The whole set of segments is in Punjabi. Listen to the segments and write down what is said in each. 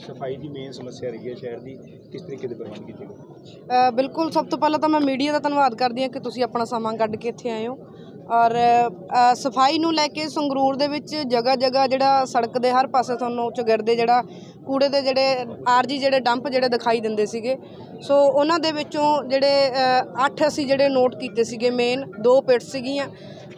ਸਫ਼ਾਈ ਦੀ ਮੇਨ ਸਮੱਸਿਆ ਰਹੀ ਹੈ ਸ਼ਹਿਰ ਦੀ। ਕਿਸ ਤਰੀਕੇ ਦੇ ਪ੍ਰਬੰਧ ਕੀਤੇ ਗਏ? ਬਿਲਕੁਲ, ਸਭ ਤੋਂ ਪਹਿਲਾਂ ਤਾਂ ਮੈਂ ਮੀਡੀਆ ਦਾ ਧੰਨਵਾਦ ਕਰਦੀ ਹਾਂ ਕਿ ਤੁਸੀਂ ਆਪਣਾ ਸਮਾਂ ਕੱਢ ਕੇ ਇੱਥੇ ਆਏ ਹੋ। ਔਰ ਸਫ਼ਾਈ ਨੂੰ ਲੈ ਕੇ ਸੰਗਰੂਰ ਦੇ ਵਿੱਚ ਜਗ੍ਹਾ ਜਗ੍ਹਾ ਜਿਹੜਾ ਸੜਕ ਦੇ ਹਰ ਪਾਸੇ ਤੁਹਾਨੂੰ ਚੁਗਿਰਦੇ ਜਿਹੜਾ ਕੂੜੇ ਦੇ ਜਿਹੜੇ ਆਰਜੀ ਜਿਹੜੇ ਡੰਪ ਜਿਹੜੇ ਦਿਖਾਈ ਦਿੰਦੇ ਸੀਗੇ। ਸੋ ਉਹਨਾਂ ਦੇ ਵਿੱਚੋਂ ਜਿਹੜੇ 8 ਅਸੀਂ ਜਿਹੜੇ ਨੋਟ ਕੀਤੇ ਸੀਗੇ ਮੇਨ ਦੋ ਪਿਟ ਸੀਗੀਆਂ।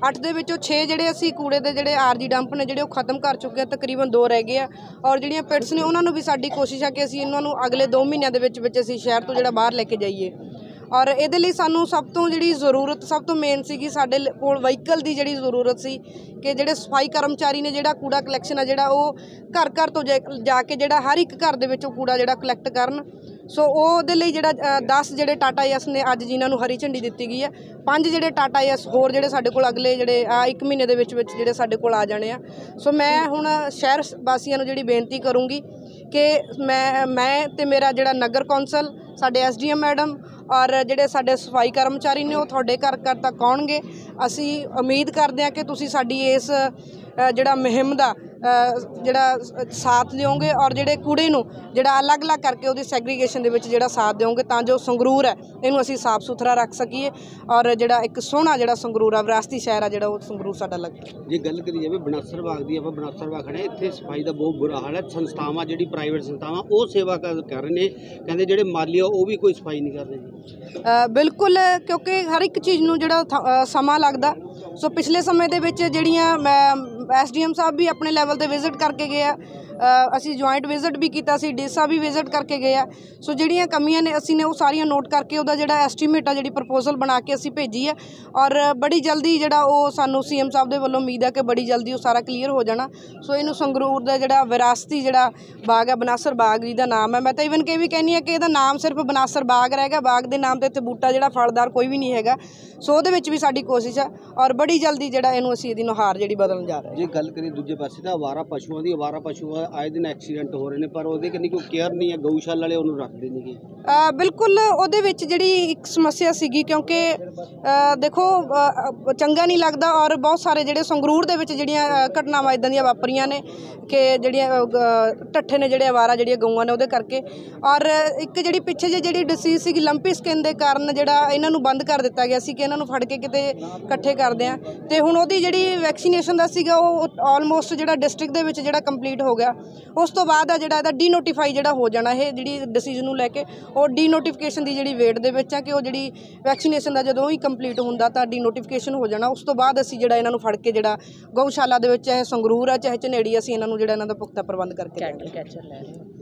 8 ਦੇ ਵਿੱਚੋਂ 6 ਜਿਹੜੇ ਅਸੀਂ ਕੂੜੇ ਦੇ ਜਿਹੜੇ ਆਰਜੀ ਡੰਪ ਨੇ ਜਿਹੜੇ ਉਹ ਖਤਮ ਕਰ ਚੁੱਕੇ ਆ, ਤਕਰੀਬਨ ਦੋ ਰਹਿ ਗਏ ਆ। ਔਰ ਜਿਹੜੀਆਂ ਪਿਟਸ ਨੇ ਉਹਨਾਂ ਨੂੰ ਵੀ ਸਾਡੀ ਕੋਸ਼ਿਸ਼ ਆ ਕਿ ਅਸੀਂ ਇਹਨਾਂ ਨੂੰ ਅਗਲੇ 2 ਮਹੀਨਿਆਂ ਦੇ ਵਿੱਚ ਵਿੱਚ ਅਸੀਂ ਸ਼ਹਿਰ ਤੋਂ ਜਿਹੜਾ ਬਾਹਰ ਲੈ ਕੇ ਜਾਈਏ। ਔਰ ਇਹਦੇ ਲਈ ਸਾਨੂੰ ਸਭ ਤੋਂ ਜਿਹੜੀ ਜ਼ਰੂਰਤ, ਸਭ ਤੋਂ ਮੇਨ ਸੀਗੀ ਸਾਡੇ ਕੋਲ ਵਹੀਕਲ ਦੀ ਜਿਹੜੀ ਜ਼ਰੂਰਤ ਸੀ ਕਿ ਜਿਹੜੇ ਸਫ਼ਾਈ ਕਰਮਚਾਰੀ ਨੇ ਜਿਹੜਾ ਕੂੜਾ ਕਲੈਕਸ਼ਨ ਆ ਜਿਹੜਾ ਉਹ ਘਰ ਘਰ ਤੋਂ ਜਾ ਜਾ ਕੇ ਜਿਹੜਾ ਹਰ ਇੱਕ ਘਰ ਦੇ ਵਿੱਚ ਉਹ ਕੂੜਾ ਜਿਹੜਾ ਕਲੈਕਟ ਕਰਨ। ਸੋ ਉਹਦੇ ਲਈ ਜਿਹੜਾ 10 ਜਿਹੜੇ ਟਾਟਾ ਐਸ ਨੇ ਅੱਜ ਜਿਨ੍ਹਾਂ ਨੂੰ ਹਰੀ ਝੰਡੀ ਦਿੱਤੀ ਗਈ ਹੈ ਪੰਜ ਜਿਹੜੇ ਟਾਟਾ ਐਸ ਹੋਰ ਜਿਹੜੇ ਸਾਡੇ ਕੋਲ ਅਗਲੇ ਜਿਹੜੇ, ਆ, ਇੱਕ ਮਹੀਨੇ ਦੇ ਵਿੱਚ ਵਿੱਚ ਜਿਹੜੇ ਸਾਡੇ ਕੋਲ ਆ ਜਾਣੇ ਆ। ਸੋ ਮੈਂ ਹੁਣ ਸ਼ਹਿਰ ਵਾਸੀਆਂ ਨੂੰ ਜਿਹੜੀ ਬੇਨਤੀ ਕਰੂੰਗੀ ਕਿ ਮੈਂ ਮੈਂ ਤੇ ਮੇਰਾ ਜਿਹੜਾ ਨਗਰ ਕੌਂਸਲ, ਸਾਡੇ ਐਸਡੀਐਮ ਮੈਡਮ ਔਰ ਜਿਹੜੇ ਸਾਡੇ ਸਫ਼ਾਈ ਕਰਮਚਾਰੀ ਨੇ ਉਹ ਤੁਹਾਡੇ ਘਰ ਘਰ ਤੱਕ ਆਉਣਗੇ। ਅਸੀਂ ਉਮੀਦ ਕਰਦੇ ਹਾਂ ਕਿ ਤੁਸੀਂ ਸਾਡੀ ਇਸ ਜਿਹੜਾ ਮੁਹਿੰਮ ਦਾ ਜਿਹੜਾ ਸਾਥ ਦਿਓਗੇ ਔਰ ਜਿਹੜੇ ਕੂੜੇ ਨੂੰ ਜਿਹੜਾ ਅਲੱਗ-ਅਲੱਗ ਕਰਕੇ ਉਹਦੀ ਸੈਗਰੀਗੇਸ਼ਨ ਦੇ ਵਿੱਚ ਜਿਹੜਾ ਸਾਥ ਦਿਓਗੇ ਤਾਂ ਜੋ ਸੰਗਰੂਰ ਹੈ ਇਹਨੂੰ ਅਸੀਂ ਸਾਫ਼ ਸੁਥਰਾ ਰੱਖ ਸਕੀਏ ਔਰ ਜਿਹੜਾ ਇੱਕ ਸੋਹਣਾ ਜਿਹੜਾ ਸੰਗਰੂਰ ਆ ਵਿਰਾਸਤੀ ਸ਼ਹਿਰ ਆ ਜਿਹੜਾ ਉਹ ਸੰਗਰੂਰ ਸਾਡਾ ਲੱਗੇ ਜੇ ਗੱਲ ਕਰੀ ਜਾਵੇ ਬਨਸਰ ਬਾਗ ਦੀ ਆਪਾਂ ਬਨਸਰ ਬਾਗ ਖੜੇ ਇੱਥੇ ਸਫ਼ਾਈ ਦਾ ਬਹੁਤ ਬੁਰਾ ਹਾਲ ਹੈ। ਸੰਸਥਾਵਾਂ ਜਿਹੜੀ ਪ੍ਰਾਈਵੇਟ ਸੰਸਥਾਵਾਂ ਉਹ ਸੇਵਾ ਕਰ ਰਹੇ ਨੇ। ਕਹਿੰਦੇ ਜਿਹੜੇ ਮਾਲੀ ਆ ਉਹ ਵੀ ਕੋਈ ਸਫ਼ਾਈ ਨਹੀਂ ਕਰ ਰਹੇ ਬਿਲਕੁਲ ਕਿਉਂਕਿ ਹਰ ਇੱਕ ਚੀਜ਼ ਨੂੰ ਜਿਹੜਾ ਸਮਾਂ ਲੱਗਦਾ। ਸੋ ਪਿਛਲੇ ਸਮੇਂ ਦੇ ਵਿੱਚ ਜਿਹੜੀਆਂ ਐਸਡੀਐਮ ਸਾਹਿਬ ਵੀ ਆਪਣੇ ਲੈਵਲ ਤੇ ਵਿਜ਼ਿਟ ਕਰਕੇ ਗਏ ਆ। ਅਸੀਂ ਜੁਆਇੰਟ ਵਿਜ਼ਿਟ ਵੀ ਕੀਤਾ ਸੀ, ਡੇਸਾ ਵੀ ਵਿਜ਼ਿਟ ਕਰਕੇ ਗਏ ਆ। ਸੋ ਜਿਹੜੀਆਂ ਕਮੀਆਂ ਨੇ, ਅਸੀਂ ਨੇ ਉਹ ਸਾਰੀਆਂ ਨੋਟ ਕਰਕੇ ਉਹਦਾ ਜਿਹੜਾ ਐਸਟੀਮੇਟ ਆ, ਜਿਹੜੀ ਪ੍ਰਪੋਜ਼ਲ ਬਣਾ ਕੇ ਅਸੀਂ ਭੇਜੀ ਆ। ਔਰ ਬੜੀ ਜਲਦੀ ਜਿਹੜਾ ਉਹ ਸਾਨੂੰ ਸੀਐਮ ਸਾਹਿਬ ਦੇ ਵੱਲੋਂ ਉਮੀਦ ਹੈ ਕਿ ਬੜੀ ਜਲਦੀ ਉਹ ਸਾਰਾ ਕਲੀਅਰ ਹੋ ਜਾਣਾ। ਸੋ ਇਹਨੂੰ ਸੰਗਰੂਰ ਦਾ ਜਿਹੜਾ ਵਿਰਾਸਤੀ ਜਿਹੜਾ ਬਾਗ ਹੈ ਬਨਾਸਰ ਬਾਗ ਜੀ ਦਾ ਨਾਮ ਹੈ ਮੈਂ ਤਾਂ ਇਵਨ ਕਿ ਇਹ ਵੀ ਕਹਿੰਨੀ ਆ ਕਿ ਇਹਦਾ ਨਾਮ ਸਿਰਫ ਬਨਾਸਰ ਬਾਗ ਰਹੇਗਾ ਬਾਗ ਦੇ ਨਾਮ ਤੇ ਇੱਥੇ ਬੂਟਾ ਜਿਹੜਾ ਫਲਦਾਰ ਕੋਈ ਵੀ ਨਹੀਂ ਹੈਗਾ। ਸੋ ਉਹਦੇ ਵਿੱਚ ਵੀ ਸਾਡੀ ਕੋਸ਼ਿਸ਼ ਆ ਔਰ ਬੜੀ ਜਲਦੀ ਜਿਹੜਾ ਇਹਨੂੰ ਅਸੀਂ ਇਹਦੀ ਨੁਹਾਰ ਜਿਹੜੀ ਬਦਲਣ ਜਾ ਰਹੇ ਹਾਂ। ਜੇ ਗੱਲ ਕਰੀਏ ਦੂਜੇ ਪਾਸੇ ਤਾਂ ਆਵਾਰਾ ਪਸ਼ੂਆਂ ਦੀ, ਆਵਾਰਾ ਪਸ਼ੂ ਆਏ ਦਿਨ ਐਕਸੀਡੈਂਟ ਹੋ ਰਹੇ ਨੇ ਪਰ ਉਹਦੇ ਕੰਨੀ ਕੋਈ ਕੇਅਰ ਨਹੀਂ ਹੈ ਗਊਸ਼ਾਲਾ ਵਾਲੇ ਉਹਨੂੰ ਰੱਖਦੇ ਨਹੀਂਗੇ ਬਿਲਕੁਲ ਉਹਦੇ ਵਿੱਚ ਜਿਹੜੀ ਇੱਕ ਸਮੱਸਿਆ ਸੀਗੀ ਕਿਉਂਕਿ ਦੇਖੋ ਚੰਗਾ ਨਹੀਂ ਲੱਗਦਾ ਔਰ ਬਹੁਤ ਸਾਰੇ ਜਿਹੜੇ ਸੰਗਰੂਰ ਦੇ ਵਿੱਚ ਜਿਹੜੀਆਂ ਘਟਨਾਵਾਂ ਇਦਾਂ ਦੀਆਂ ਵਾਪਰੀਆਂ ਨੇ ਕਿ ਜਿਹੜੀਆਂ ਅ, ਢੱਠੇ ਨੇ ਜਿਹੜੇ ਆਵਾਰਾ ਜਿਹੜੀਆਂ ਗਊਆਂ ਨੇ ਉਹਦੇ ਕਰਕੇ। ਔਰ ਇੱਕ ਜਿਹੜੀ ਪਿੱਛੇ ਜਿਹੇ ਜਿਹੜੀ ਡਿਸੀਜ਼ ਸੀਗੀ ਲੰਪੀ ਸਕਿਨ ਦੇ ਕਾਰਨ ਜਿਹੜਾ ਇਹਨਾਂ ਨੂੰ ਬੰਦ ਕਰ ਦਿੱਤਾ ਗਿਆ ਸੀ ਕਿ ਇਹਨਾਂ ਨੂੰ ਫੜ ਕੇ ਕਿਤੇ ਇਕੱਠੇ ਕਰਦੇ ਆ। ਤੇ ਹੁਣ ਉਹਦੀ ਜਿਹੜੀ ਵੈਕਸੀਨੇਸ਼ਨ ਦਾ ਸੀਗਾ ਉਹ ਆਲਮੋਸਟ ਜਿਹੜਾ ਡਿਸਟ੍ਰਿਕਟ ਦੇ ਵਿੱਚ ਜਿਹੜਾ ਕੰਪਲੀਟ ਹੋ ਗਿਆ। ਉਸ ਤੋਂ ਬਾਅਦ ਆ ਜਿਹੜਾ ਇਹਦਾ ਡੀਨੋਟੀਫਾਈ ਜਿਹੜਾ ਹੋ ਜਾਣਾ ਇਹ ਜਿਹੜੀ ਡਿਸੀਜਨ ਨੂੰ ਲੈ ਕੇ ਉਹ ਡੀਨੋਟੀਫਿਕੇਸ਼ਨ ਦੀ ਜਿਹੜੀ ਵੇਟ ਦੇ ਵਿੱਚ ਆ ਕਿ ਉਹ ਜਿਹੜੀ ਵੈਕਸੀਨੇਸ਼ਨ ਦਾ ਜਦੋਂ ਹੀ ਕੰਪਲੀਟ ਹੁੰਦਾ ਤਾਂ ਡੀਨੋਟੀਫਿਕੇਸ਼ਨ ਹੋ ਜਾਣਾ। ਉਸ ਤੋਂ ਬਾਅਦ ਅਸੀਂ ਜਿਹੜਾ ਇਹਨਾਂ ਨੂੰ ਫੜ ਕੇ ਜਿਹੜਾ ਗਊਸ਼ਾਲਾ ਦੇ ਵਿੱਚ ਚਾਹੇ ਸੰਗਰੂਰ ਆ ਚਾਹੇ ਝਨੇੜੀ ਅਸੀਂ ਇਹਨਾਂ ਨੂੰ ਜਿਹੜਾ ਇਹਨਾਂ ਦਾ ਪੁਖਤਾ ਪ੍ਰਬੰਧ ਕਰਕੇ ਕੈਟਲ ਕੈਚਰ ਲੈ ਰਹੇ ਹੋ।